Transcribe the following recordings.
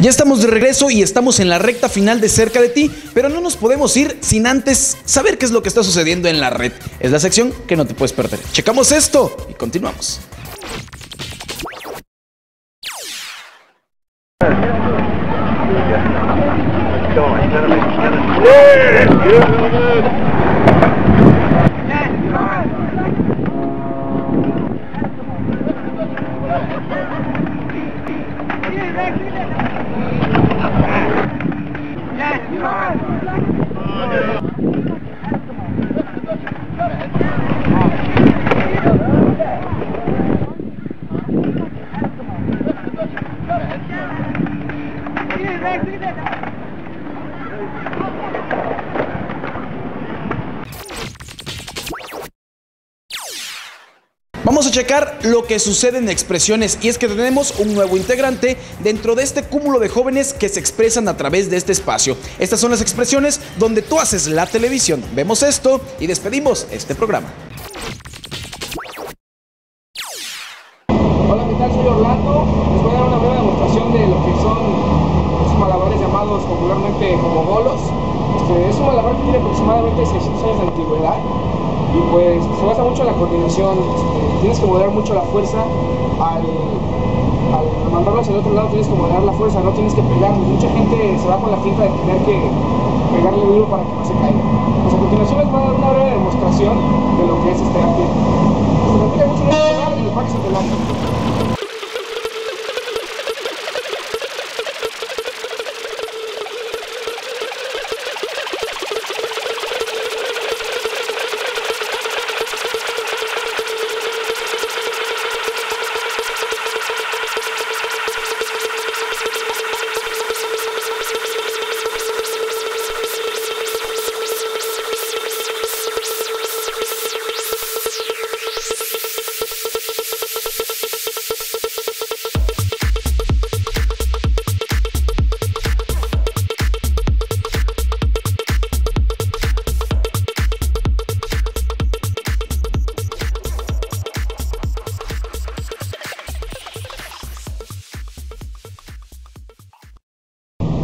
Ya estamos de regreso y estamos en la recta final de cerca de ti, pero no nos podemos ir sin antes saber qué es lo que está sucediendo en la red. Es la sección que no te puedes perder. Checamos esto y continuamos. Vamos a checar lo que sucede en expresiones y es que tenemos un nuevo integrante dentro de este cúmulo de jóvenes que se expresan a través de este espacio. Estas son las expresiones donde tú haces la televisión. Vemos esto y despedimos este programa. Hola, ¿qué tal? Soy Orlando. Les voy a dar una breve demostración de lo que son esos malabares llamados popularmente como bolos. Este, es un malabar que tiene aproximadamente 600 años de antigüedad y pues se basa mucho en la coordinación. Este, tienes que mover mucho la fuerza al, al mandarlo hacia el otro lado, tienes que moderar la fuerza, no tienes que pegar. Mucha gente se va con la finta de tener que pegarle duro para que no se caiga. Pues a continuación les voy a dar una breve demostración de lo que es este arte.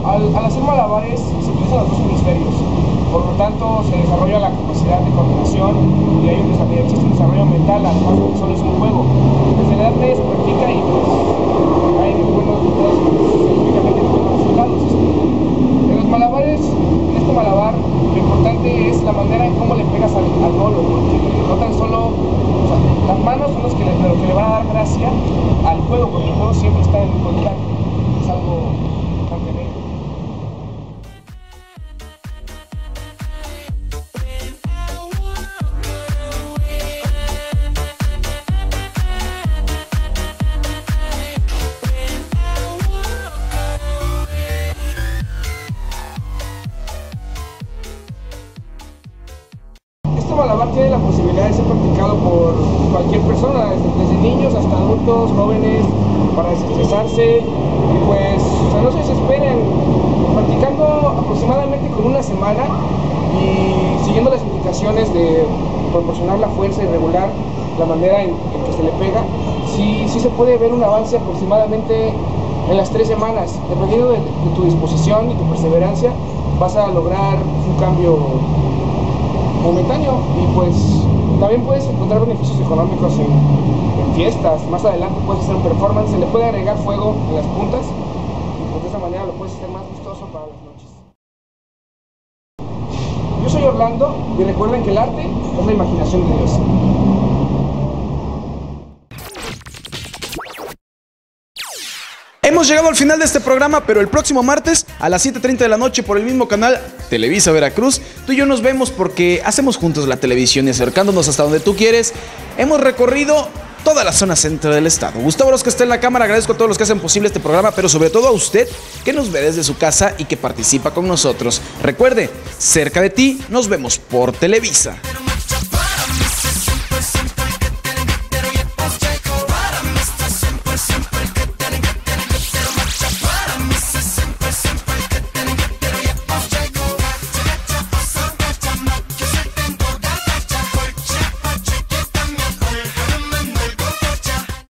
Al, hacer malabares se utilizan los dos hemisferios, por lo tanto se desarrolla la capacidad de coordinación y hay un desarrollo, existe un desarrollo mental, además de que solo es un juego. Desde la edad se practica y pues hay buenos resultados, científicamente muy buenos resultados. Este, En los malabares, en este malabar, lo importante es la manera en cómo le pegas al, al bolo, porque no tan solo, o sea, las manos son los que le, lo que le van a dar gracia al juego, porque el juego siempre está en contacto, es algo la posibilidad de ser practicado por cualquier persona, desde, niños hasta adultos, jóvenes, para desestresarse. Y pues, no se desesperen, practicando aproximadamente con una semana y siguiendo las indicaciones de proporcionar la fuerza y regular la manera en, que se le pega, sí, sí se puede ver un avance aproximadamente en las tres semanas, dependiendo de, de tu disposición y tu perseverancia, vas a lograr un cambio momentáneo y pues también puedes encontrar beneficios económicos en, fiestas, más adelante puedes hacer un performance, se le puede agregar fuego en las puntas y pues de esa manera lo puedes hacer más vistoso para las noches. Yo soy Orlando y recuerden que el arte es la imaginación de Dios. Hemos llegado al final de este programa, pero el próximo martes a las 7.30 de la noche por el mismo canal Televisa Veracruz, tú y yo nos vemos porque hacemos juntos la televisión y acercándonos hasta donde tú quieres. Hemos recorrido toda la zona centro del estado. Gustavo que está en la cámara, agradezco a todos los que hacen posible este programa, pero sobre todo a usted que nos ve desde su casa y que participa con nosotros. Recuerde, cerca de ti nos vemos por Televisa.